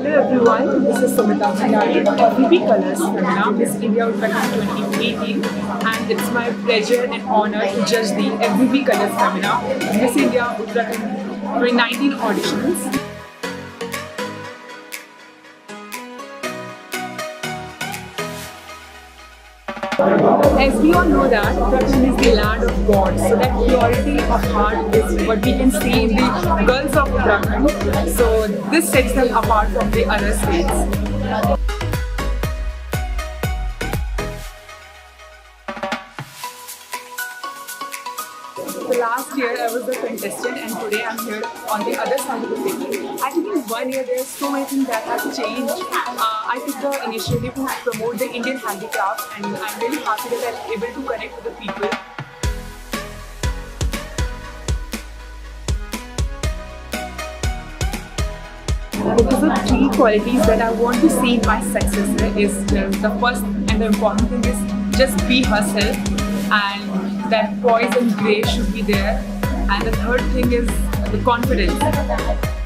Hello everyone, this is Sumita Bhandari of fbb Colors Femina, Miss India Uttarakhand 2018 and it's my pleasure and honor to judge the fbb Colors Femina Miss India Uttarakhand 2019 auditions. As we all know that Uttarakhand is the land of God, so that purity of heart is what we can see in the girls of Uttarakhand. So this sets them apart from the other states. So last year I was a contestant and today I'm here on the other side of the city. I think in one year there's so many things that have changed. Uh, I took the initiative to promote the Indian handicraft and I'm really happy that I'm able to connect with the people. Because the three qualities that I want to see in my successor is the first and the important thing is just be herself and that poise and grace should be there. And the third thing is the confidence.